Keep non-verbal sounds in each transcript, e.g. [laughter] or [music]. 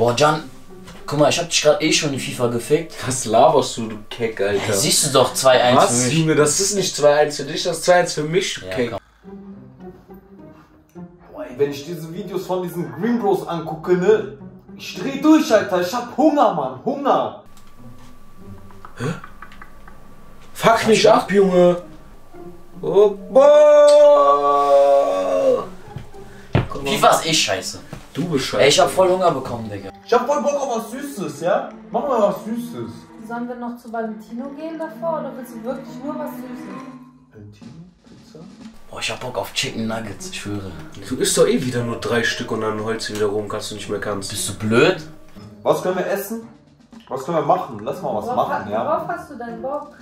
Boah, Jan, guck mal, ich hab dich gerade eh schon in FIFA gefickt. Was laberst du, du Keck, Alter? Siehst du doch 2-1 Was, für mich. Junge, das ist nicht 2-1 für dich, das ist 2-1 für mich, du Ja, Keck. komm. Boah, ey, wenn ich diese Videos von diesen Green Bros angucke, ne? Ich dreh durch, Alter. Ich hab Hunger, Mann. Hunger. Fuck nicht ab, Junge. Oh, boah. FIFA ist eh scheiße. Du Bescheid. Ey, ich hab voll Hunger bekommen, Digga. Ich hab voll Bock auf was Süßes, ja? Mach mal was Süßes. Sollen wir noch zu Valentino gehen davor oder willst du wirklich nur was Süßes? Valentino, Pizza? Boah, ich hab Bock auf Chicken Nuggets, ich schwöre. Du isst doch eh wieder nur drei Stück und dann holst du wieder rum, kannst du nicht mehr kannst. Bist du blöd? Was können wir essen? Was können wir machen? Lass mal was Worauf, machen, ja? worauf hast du deinen Bock?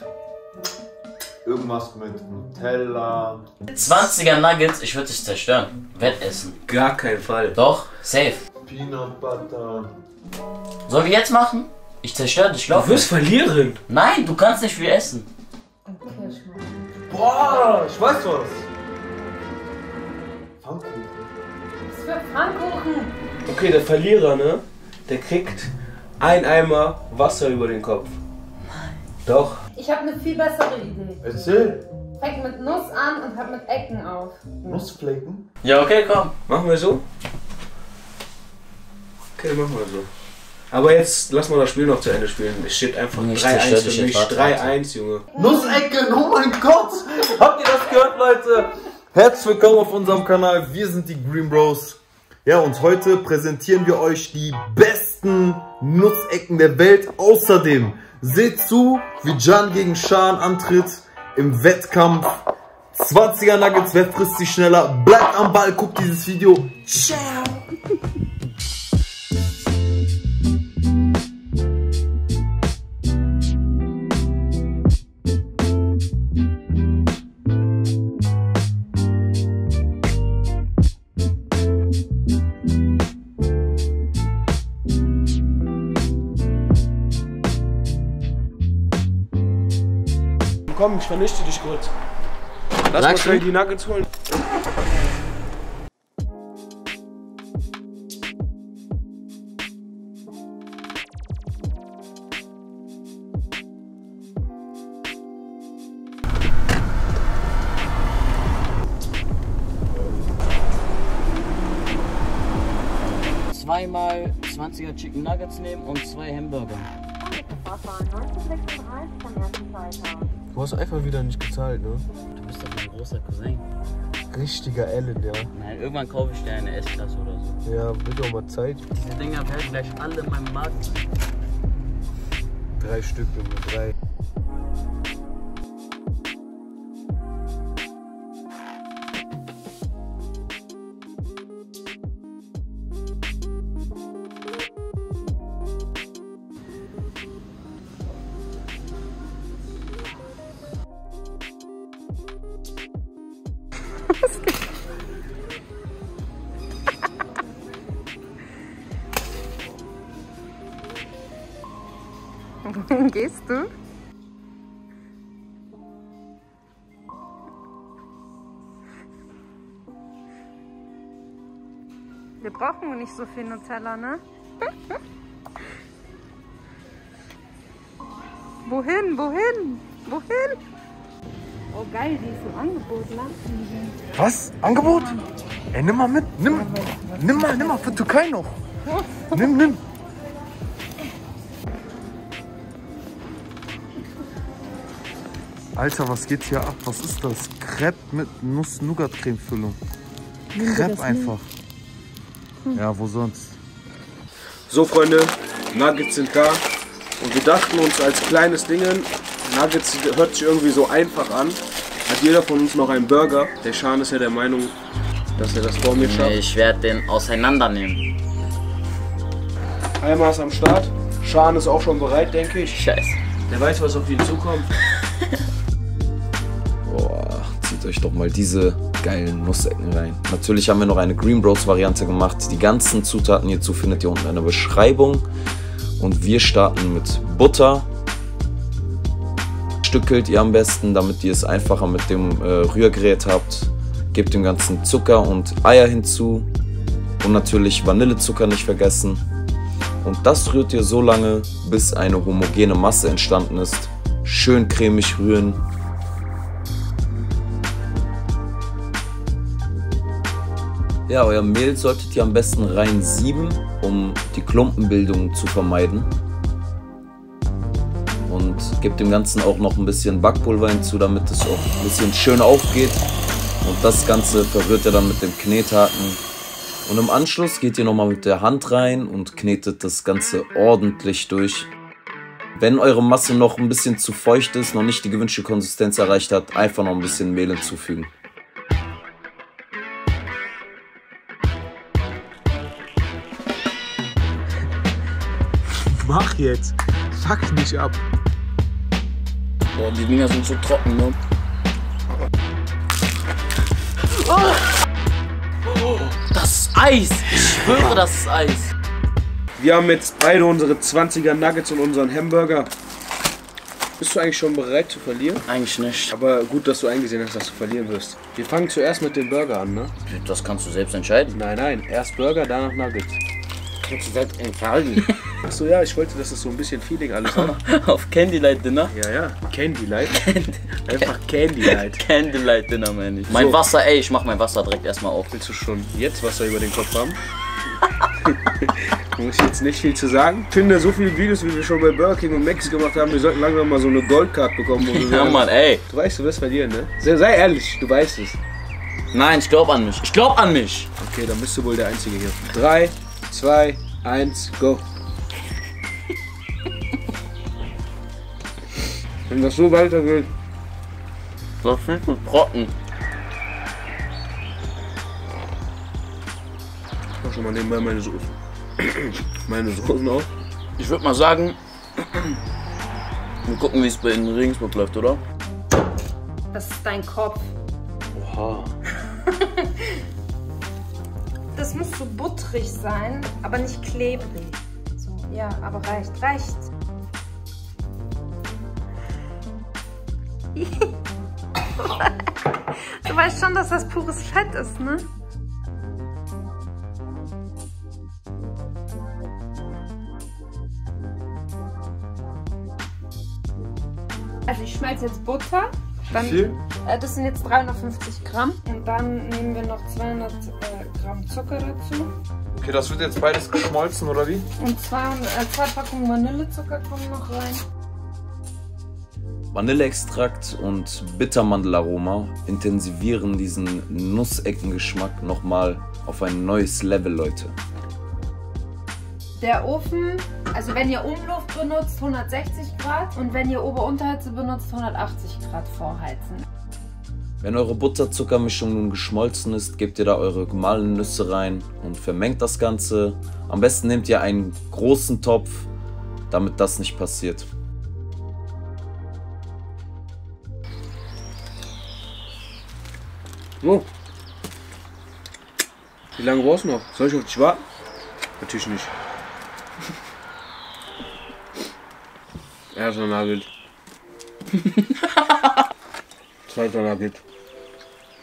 Irgendwas mit Nutella. 20er Nuggets, ich würde dich zerstören. Wettessen. Gar keinen Fall. Doch, safe. Peanut Butter. Sollen wir jetzt machen? Ich zerstöre dich, glaub Du wirst verlieren. Nein, du kannst nicht viel essen. Okay. Boah, ich weiß was. Pfannkuchen. Was für Pfannkuchen? Okay, der Verlierer, ne? Der kriegt ein Eimer Wasser über den Kopf. Doch. Ich habe eine viel bessere Idee. Erzähl. Fängt mit Nuss an und hört mit Ecken auf. Nussflecken. Ja, okay, komm. Machen wir so? Okay, machen wir so. Aber jetzt lass mal das Spiel noch zu Ende spielen. Es steht einfach Junge, ich 3-1 zerstör dich für mich. jetzt, warte, 3-1, Junge. Nussecken, oh mein Gott! Habt ihr das gehört, Leute? Herzlich willkommen auf unserem Kanal. Wir sind die Green Bros. Ja, und heute präsentieren wir euch die besten Nussecken der Welt. Außerdem seht zu, wie Jan gegen Shan antritt im Wettkampf. 20er Nuggets, wer frisst sie schneller? Bleibt am Ball, guckt dieses Video. Ciao! [laughs] Komm, ich vernichte dich kurz. Lass Sagst mal schnell die Nuggets holen. Zweimal 20er Chicken Nuggets nehmen und zwei Hamburger. Wasser 1936 am ersten Freitag. Du hast einfach wieder nicht gezahlt, ne? Du bist doch ein großer Cousin. Richtiger Ellen, ja. Nein, irgendwann kaufe ich dir eine S-Klasse oder so. Ja, wird doch mal Zeit. Diese Dinger werden gleich alle in meinem sein. Drei Stück, Junge, drei. Wir brauchen nicht so viel Nutella, ne? wohin? Wohin? Wohin? Oh geil, die ist im Angebot. Lassen Was? Angebot? Ey, nimm mal mit. Nimm, nimm mal, nimm mal für Türkei noch. Nimm, nimm. Alter, was geht hier ab? Was ist das? Crepe mit Nuss-Nougat-Creme-Füllung. Crepe einfach. Ja, wo sonst? So, Freunde, Nuggets sind da. Und wir dachten uns als kleines Dingen, Nuggets hört sich irgendwie so einfach an. Hat jeder von uns noch einen Burger? Der Schan ist ja der Meinung, dass er das vor mir schafft. Ich werde den auseinandernehmen. Einmal ist am Start. Schan ist auch schon bereit, denke ich. Scheiße. Der weiß, was auf ihn zukommt. Euch doch mal diese geilen Nussecken rein. Natürlich haben wir noch eine Green Bros Variante gemacht. Die ganzen Zutaten hierzu findet ihr unten in der Beschreibung. Und wir starten mit Butter. Stückelt ihr am besten, damit ihr es einfacher mit dem äh, Rührgerät habt. Gebt dem ganzen Zucker und Eier hinzu. Und natürlich Vanillezucker nicht vergessen. Und das rührt ihr so lange, bis eine homogene Masse entstanden ist. Schön cremig rühren. Ja, euer Mehl solltet ihr am besten rein sieben, um die Klumpenbildung zu vermeiden. Und gebt dem Ganzen auch noch ein bisschen Backpulver hinzu, damit es auch ein bisschen schön aufgeht. Und das Ganze verrührt ihr dann mit dem Knethaken. Und im Anschluss geht ihr nochmal mit der Hand rein und knetet das Ganze ordentlich durch. Wenn eure Masse noch ein bisschen zu feucht ist, noch nicht die gewünschte Konsistenz erreicht hat, einfach noch ein bisschen Mehl hinzufügen. Mach jetzt. Fuck mich ab. Boah, die Dinger sind so trocken, ne? Oh, das ist Eis! Ich schwöre, das ist Eis! Wir haben jetzt beide unsere 20er Nuggets und unseren Hamburger. Bist du eigentlich schon bereit zu verlieren? Eigentlich nicht. Aber gut, dass du eingesehen hast, dass du verlieren wirst. Wir fangen zuerst mit dem Burger an, ne? Das kannst du selbst entscheiden. Nein, nein. Erst Burger, danach Nuggets. Kannst du selbst entscheiden. [laughs] Achso, ja, ich wollte, dass es so ein bisschen Feeling alles hat. [laughs] Auf Candlelight Dinner? Ja, ja. Candylight. Einfach Candylight. [laughs] Candlelight Dinner, meine ich. Mein So. Wasser, ey, ich mach mein Wasser direkt erstmal auf. Willst du schon jetzt Wasser über den Kopf haben? Muss ich jetzt nicht viel zu sagen. Ich finde, so viele Videos, wie wir schon bei Burger King und Max gemacht haben, wir sollten langsam mal so eine Goldcard bekommen. Wo wir Ja, sagen, Mann, ey. Du weißt, du wirst verlieren, ne? Sei, sei ehrlich, du weißt es. Nein, ich glaub an mich. Ich glaub an mich. Okay, dann bist du wohl der Einzige hier. 3, 2, 1, go. Wenn das so weitergeht, Das ist viel zu trocken. ich mach schon mal nebenbei meine Soßen. [clears throat] meine Soßen auf. Ich würde mal sagen, [clears throat] wir gucken, wie es bei in Regensburg läuft, oder? Das ist dein Kopf. Oha. Das muss so butterig sein, aber nicht klebrig. So, ja, aber reicht, reicht. [laughs] du weißt schon, dass das pures Fett ist, ne? Also ich schmelze jetzt Butter. Dann, viel? Äh, das sind jetzt 350 Gramm. Und dann nehmen wir noch 200 äh, Gramm Zucker dazu. Okay, das wird jetzt beides geschmolzen, oder wie? Und zwei, äh, zwei Packungen Vanillezucker kommen noch rein. Vanilleextrakt und Bittermandelaroma intensivieren diesen Nusseckengeschmack nochmal auf ein neues Level, Leute. Der Ofen, also wenn ihr Umluft benutzt, 160 Grad. Und wenn ihr Ober-Unterhitze benutzt, 180 Grad vorheizen. Wenn eure Butterzuckermischung nun geschmolzen ist, gebt ihr da eure gemahlenen Nüsse rein und vermengt das Ganze. Am besten nehmt ihr einen großen Topf, damit das nicht passiert. So. Wie lange brauchst du noch? Soll ich auf dich warten? Natürlich nicht. [laughs] Erster Nugget. [laughs] Zweiter Nugget.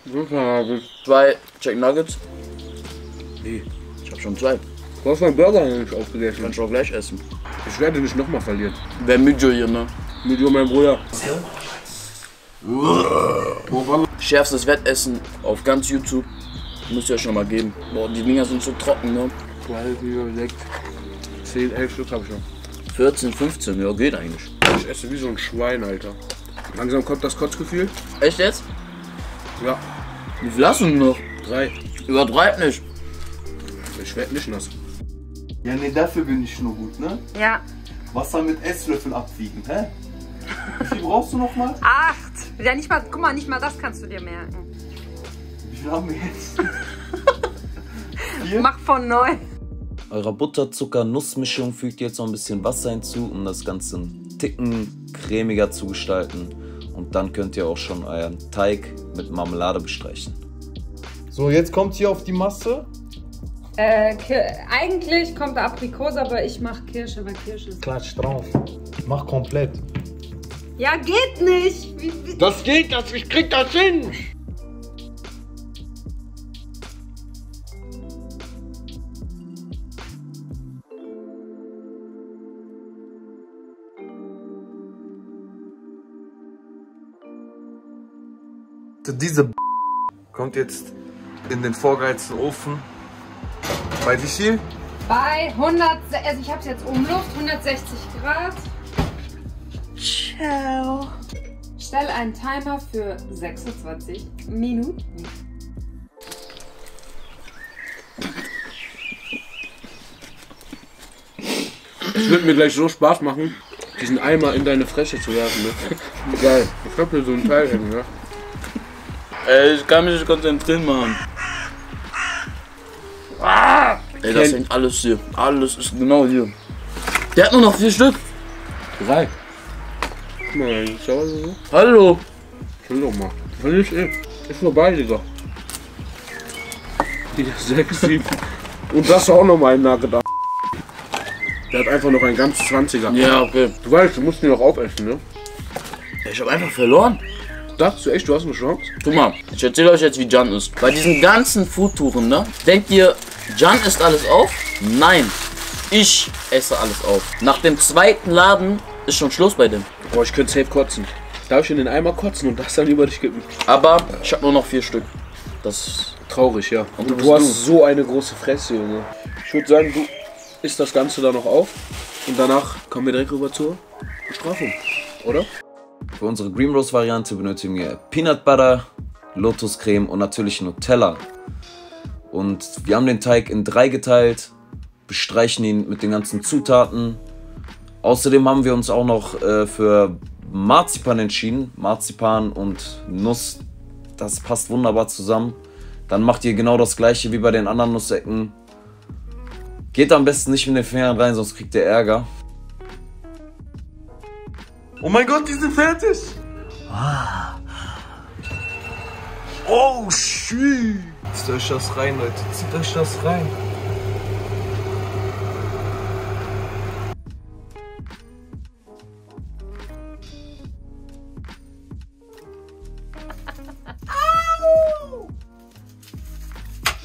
Dritter Nugget. Zwei Chicken Nuggets. Wie? Ich hab schon zwei. Du hast meinen Burger noch nicht aufgegessen. Kannst du auch gleich essen. Ich werde nicht nochmal verlieren. Wer müde hier, ne? Dir, mein Bruder. Schärfstes Wettessen auf ganz YouTube. Müsst ihr euch schon mal geben. Boah, die Dinger sind so trocken, ne? 2, 4, 6, 10, 11 Stück habe ich noch. 14, 15, ja, geht eigentlich. Ich esse wie so ein Schwein, Alter. Langsam kommt das Kotzgefühl. Echt jetzt? Ja, Wie viel hast du denn noch? drei. Übertreib nicht. Ich werde nicht nass. Ja, nee, dafür bin ich nur gut, ne? Ja, Wasser mit Esslöffel abwiegen, hä? Wie viel brauchst du noch mal? acht. Ja, nicht mal, guck mal, nicht mal das kannst du dir merken. Wie viel haben wir jetzt? [laughs] Vier? Mach von neu. Eurer Butter-Zucker-Nussmischung fügt ihr jetzt noch ein bisschen Wasser hinzu, um das Ganze einen Ticken cremiger zu gestalten. Und dann könnt ihr auch schon euren Teig mit Marmelade bestreichen. So, jetzt kommt hier auf die Masse. Äh, eigentlich kommt Aprikose, aber ich mach Kirsche, weil Kirsche ist. Klatsch drauf. Mach komplett. Ja, geht nicht. Wie, wie, Das geht, das, ich krieg das hin. Diese kommt jetzt in den vorgeheizten Ofen. Bei wie viel? Bei 100, also ich habe es jetzt Umluft, 160 Grad. Ciao. Stell einen Timer für 26 Minuten. Es wird mir gleich so Spaß machen, diesen Eimer in deine Fresse zu werfen. Ne? [laughs] Geil. Ich hab hier so ein Teil hängen, ne? Ey, ich kann mich nicht konzentrieren, Mann. Ah! Ey, das hängt alles hier. Alles ist genau hier. Der hat nur noch vier Stück. Drei. Guck mal, schau mal so. Hallo. Chill doch mal. Will ich eh. Ist vorbei, Digga. Hier, sechs, sieben. Und das ist auch noch mal ein Nugget. da. Der hat einfach noch ein ganz 20er. Ja, okay. Du weißt, du musst ihn noch aufessen, ne? Ich habe einfach verloren. Dachtest du echt, du hast eine Chance? Guck mal, ich erzähle euch jetzt, wie Jan ist. Bei diesen ganzen Foodtouren, ne? Denkt ihr, Jan isst alles auf? Nein. Ich esse alles auf. Nach dem zweiten Laden ist schon Schluss bei dem. Boah, ich könnte safe kotzen. Darf ich in den Eimer kotzen und das dann über dich kippen? Aber ich habe nur noch vier Stück. Das ist Traurig, ja. Und du du, hast du. so eine große Fresse, Junge. Ich würde sagen, du isst das Ganze dann noch auf. Und danach kommen wir direkt rüber zur Bestrafung. Oder? Für unsere Green Rose Variante benötigen wir Peanut Butter, Lotuscreme und natürlich Nutella. Und wir haben den Teig in drei geteilt, bestreichen ihn mit den ganzen Zutaten. Außerdem haben wir uns auch noch äh, für Marzipan entschieden. Marzipan und Nuss, das passt wunderbar zusammen. Dann macht ihr genau das gleiche wie bei den anderen Nussecken. Geht am besten nicht mit den Fingern rein, sonst kriegt ihr Ärger. Oh mein Gott, die sind fertig. Oh, shit. Zieht euch das rein, Leute. Zieht euch das rein.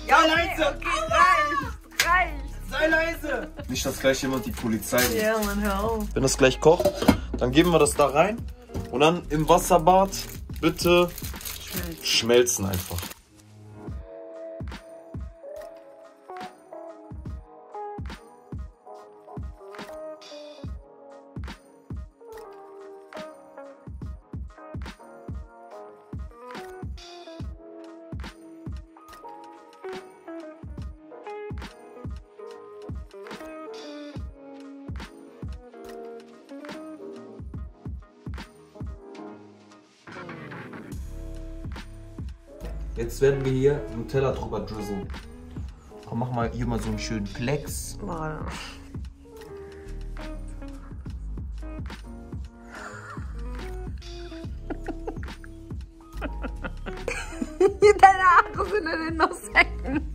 Ja, leise, okay, reicht, reicht. Sei leise. Nicht, dass gleich jemand die Polizei. Ja, Mann, hör auf. Wenn das gleich kocht, dann geben wir das da rein. Und dann im Wasserbad bitte schmelzen einfach. Jetzt werden wir hier Nutella drüber drizzeln. Komm, mach mal hier mal so einen schönen Plex. Boah. [laughs] Deine Haare sind in den Nusssäcken.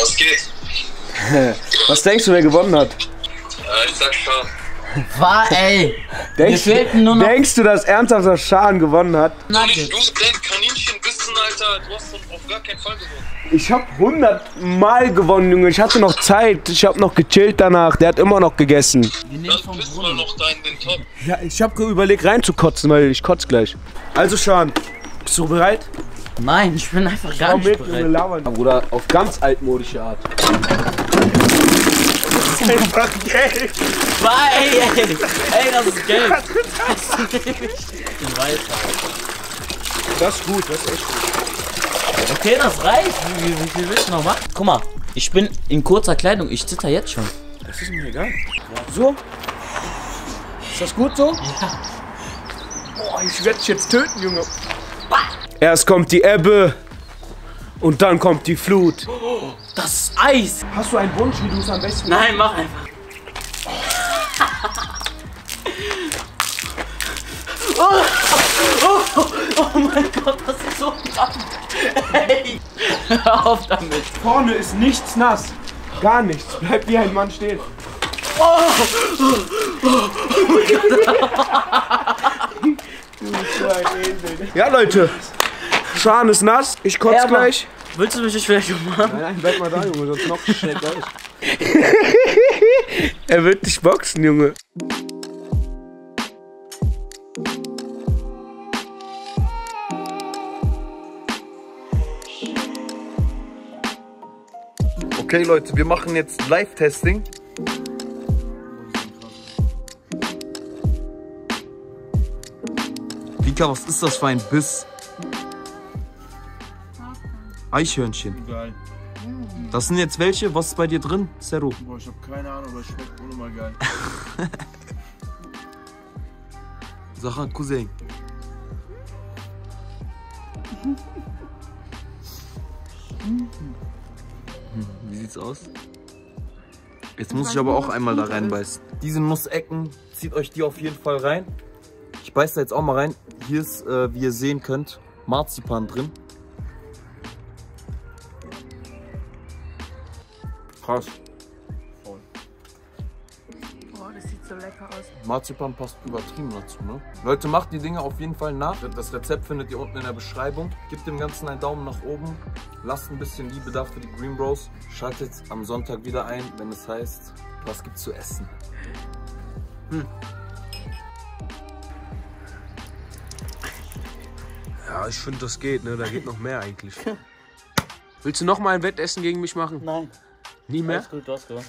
Was geht? [laughs] Was denkst du, wer gewonnen hat? Äh, ich sag schon. War, ey. Denkst, Mir fehlten nur noch- denkst du, dass ernsthaft das Schaden gewonnen hat? Du nicht, du dein Kaninchenbissen, Alter. Du hast doch auf gar keinen Fall gewonnen. Ich hab 100 Mal gewonnen, Junge. Ich hatte noch Zeit. Ich hab noch gechillt danach. Der hat immer noch gegessen. Dann bist du noch da in den Top. Ja, ich hab überlegt reinzukotzen, weil ich kotze gleich. Also, Sean, bist du bereit? Nein, ich bin einfach gar Komm nicht mit, wir bereit. labern. Bruder, auf ganz altmodische Art. Einfach Geld. Ey, ey. Ey, das ist Geld. ich weiß Das ist gut, das ist echt gut. Okay, das reicht. Wie, wie, wie willst du noch machen? Guck mal, ich bin in kurzer Kleidung. Ich zitter jetzt schon. Das ist mir egal. So? Ist das gut so? Ja. Boah, ich werde dich jetzt töten, Junge. Erst kommt die Ebbe und dann kommt die Flut. Das ist Eis. Hast du einen Wunsch, wie du es am besten Nein, mach einfach. Oh, oh, oh mein Gott, das ist so krank. Ey, hör auf damit. Vorne ist nichts nass. Gar nichts. Bleib wie ein Mann stehen. Ja, Leute. Schan ist nass. Ich kotze gleich. Willst du mich nicht vielleicht umarmen? Nein, nein, bleib mal da, Junge, sonst noch schnell gleich. [laughs] er wird dich boxen, Junge. Okay, Leute, wir machen jetzt Live-Testing. Vika, was ist das für ein Biss? Eichhörnchen. Geil. Das sind jetzt welche? Was ist bei dir drin, Zero? Boah, ich hab keine Ahnung, aber schmeckt unnormal geil. [laughs] Sacha, Cousin. Wie sieht's aus? Jetzt muss ich aber auch einmal da reinbeißen. Diese Nussecken, zieht euch die auf jeden Fall rein. Ich beiß da jetzt auch mal rein. Hier ist, äh, wie ihr sehen könnt, Marzipan drin. Krass. Boah, das sieht so lecker aus. Marzipan passt übertrieben dazu, ne? Leute, macht die Dinge auf jeden Fall nach. Das Rezept findet ihr unten in der Beschreibung. Gebt dem Ganzen einen Daumen nach oben. Lasst ein bisschen Liebe da für die Green Bros. Schaltet am Sonntag wieder ein, wenn es heißt, was gibt's zu essen. Ja, ich finde, das geht, ne? Da geht noch mehr eigentlich. [laughs] Willst du noch mal ein Wettessen gegen mich machen? Nein. Nie mehr? Alles gut, du hast gewonnen.